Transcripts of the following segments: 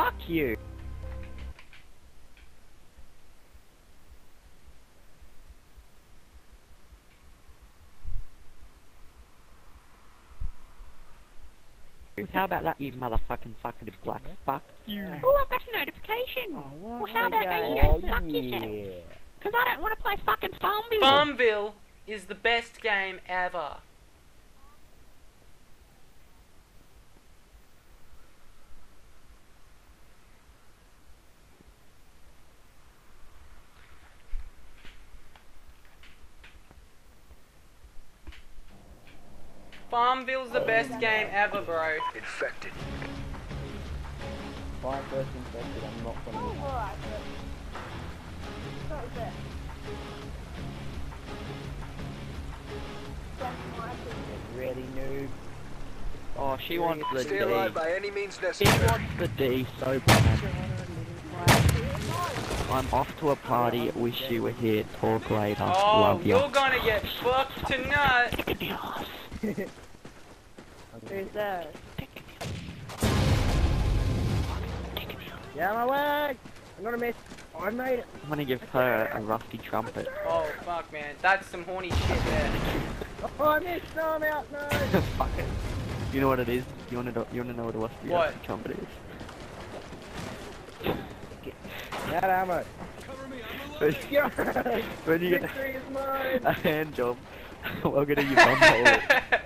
Fuck you. How about that, you motherfucking fucking black fuck? You. Oh, I've got a notification. Oh, well, Well, how about that you Oh, go fuck oh, yourself? Because I don't want to play fucking Farmville. Farmville is the best game ever. Farmville's the best game ever, bro. Infected. If I'm first infected, I'm not gonna be Alright, but... Was it? That's my opinion. ready, noob. Oh, she wants the Stay D. alive by any means She necessary. wants the D so bad. I'm off to a party. Wish you were here. Talk later. Oh, Love you. you're gonna get fucked tonight. Who's that? Yeah, my leg! I'm gonna miss. Oh, I made it. I'm gonna give her a rusty trumpet. Oh, fuck, man. That's some horny shit there. Oh, I missed. No, I'm out. No. Fuck it. You know what it is? You wanna know? You wanna know what a rusty, What? rusty trumpet is? Get ammo. when you get a hand job, welcome to your bum hole.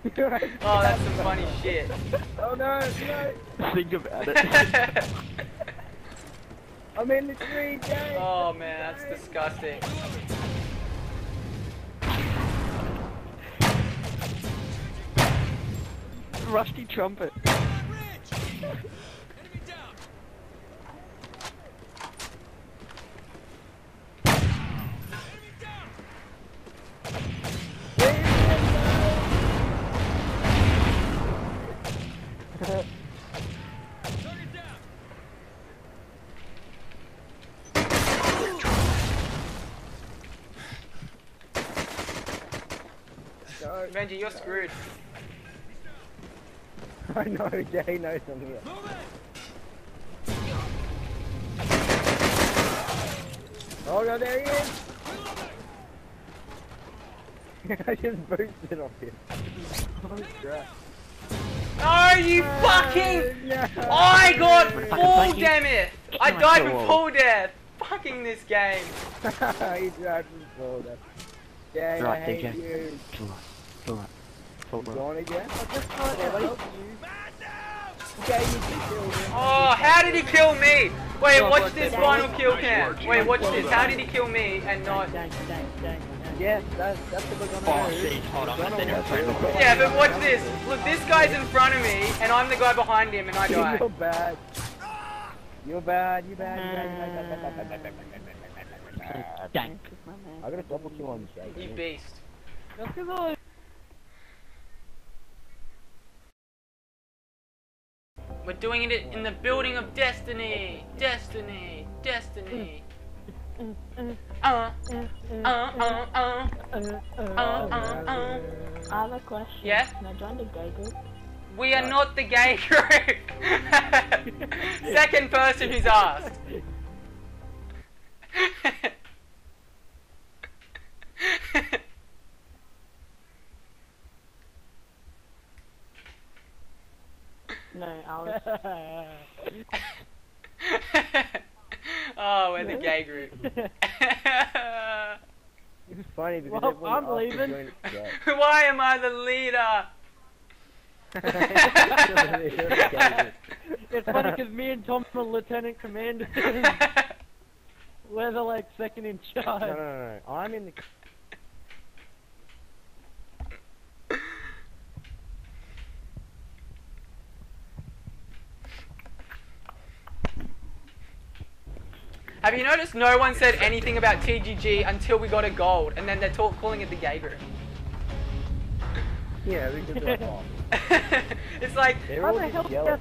oh, that's some funny shit. Oh no, no. Think about it. I'm in the tree, Jay. oh, man, that's disgusting. Rusty trumpet. Benji, you're screwed. I know, Jay knows I'm here. Oh no, there he is! I just boosted off him. Oh crap. No, you fucking... No. I got Fucking full thank you. damage. I my died from God. full death. Fucking this game. he tried from Florida. Jay, Right, I hate DJ. you. Alright. You gone again? I just thought to help you. Jay, you killed him. Oh, how did he kill me? Wait, watch this final kill Nice cam. Wait, Jay. watch this. How did he kill me and not... Yeah, that's, that's the on. Yeah, but watch this. Look, this guy's in front of me, and I'm the guy behind him, and I die. You're bad. You're bad, you're bad, you're bad, you're bad. I got double kill on this guy. You beast. Look at those. We're doing it in the building of destiny! Destiny! Destiny! I have a question. Yeah? Can I join the gay group? We are not the gay group. Second person who's asked. No, I was... oh, we're the gay group. It's funny because Well, everyone I'm leaving. Why am I the leader? You're the gay It's funny because me and Tom are lieutenant commanders. We're the like second in No, charge. no, no, no. I'm in the. Have you noticed no one said anything about TGG until we got a gold, and then they're talk- calling it the gay group? Yeah, because they're off. it's like, They're How all the hell jealous.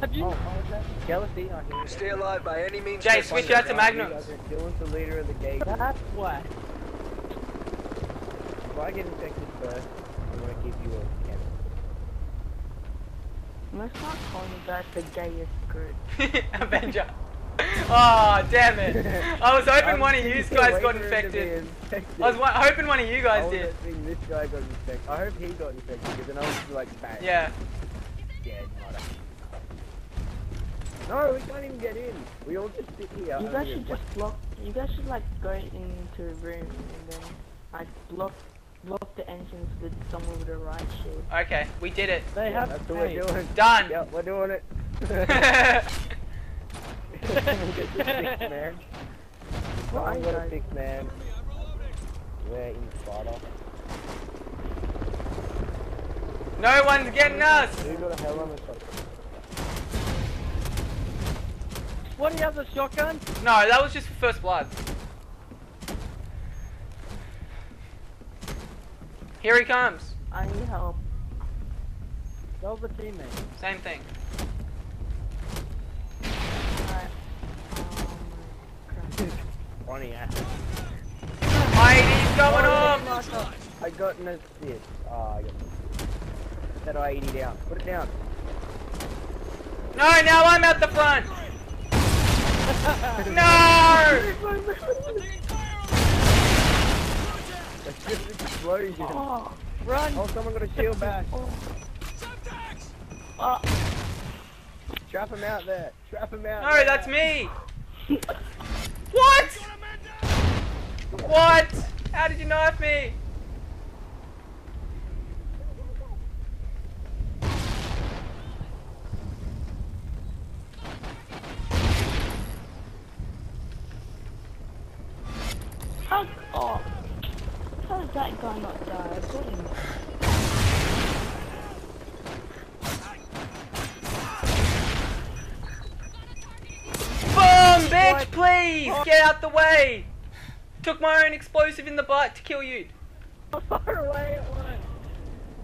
Have you? Oh, how is that? Jealousy, I hear it. Stay alive by any means Jay, switch out to You Magnums. guys are Dylan's the leader of the gay group. That's what. If I get infected first, I'm gonna give you a Let's not call you guys the gayest group. Avenger. Oh, damn it. I was hoping I'm one of you still guys got for him to be infected. infected. I was hoping one of you guys wanna did. think this guy got infected. I hope he got infected because then I was like, bang. Yeah. Dead. No, we can't even get in. We all just sit here. You guys should just block. You guys should like go into a room and then like block block the entrance with someone with a right shield. Okay, we did it. They Yeah, have that's what we're doing. Done. Yep, we're doing it. The I'm gonna guys? man. We're in spider. no one's getting us. The? What, he has a shotgun? No, that was just for first blood. Here he comes. I need help. Was a teammate. Same thing. Alright. Um, Funny ass. IED's going off. I got an assist. Oh, I got an assist. That IED down. Put it down. No, now I'm at the front. No! That's just an explosion. oh, Run! Oh, someone got a shield back. oh, Trap him out there. Trap him out No, there. that's me. What? What? How did you knife me? how, oh. How did that guy not die? I got him. Boom, bitch, please get out the way. Took my own explosive in the butt to kill you. How far away it was.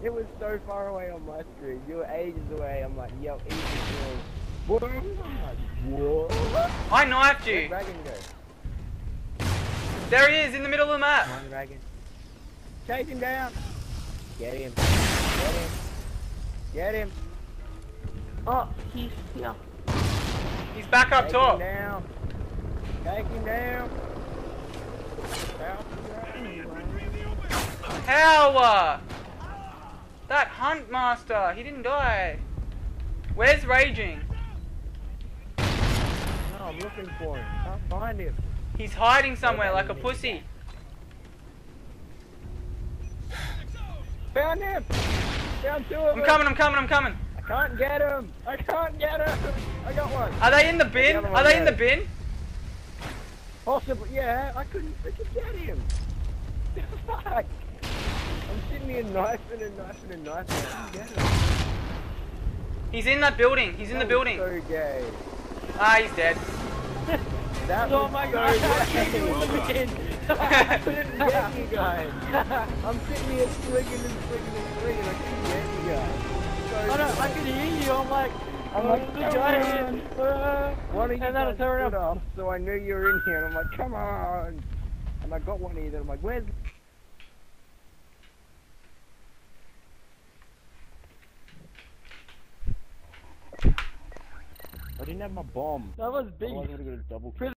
It was so far away on my screen. You were ages away. I'm like, yo, easy kill. Boom. I'm like, whoa. I knifed you. Dragon go? There he is in the middle of the map. Come on, Dragon. Chase him down. Get him. Get him. Get him. Oh, he's here. He's back up Take top. him down. Take him down. Help him down. How? uh, That hunt master, he didn't die. Where's Raging? No, I'm looking for him. Can't find him. He's hiding somewhere like a pussy. Found him. Found two of I'm them. coming, I'm coming, I'm coming. I can't get him. I can't get him. I got one. Are they in the bin? other Are they in the bin? Possibly, yeah. I couldn't freaking get him. Fuck. I'm sitting here knifing and knifing and knifing. I couldn't get him. He's in that building. He's in the That was building. So gay. Ah, he's dead. That Oh was my so god, I can't gay. do it. I couldn't get you guys. I'm sitting here swinging and swinging and swinging. I couldn't get you guys. So I know, I can hear you, I'm like, I'm like, the come guy Uh, One of you and then I guys turn stood up. up, so I knew you were in here, and I'm like, come on. And I got one of you, then I'm like, where's... I didn't have my bomb. That was big. Otherwise I would've got a double kill.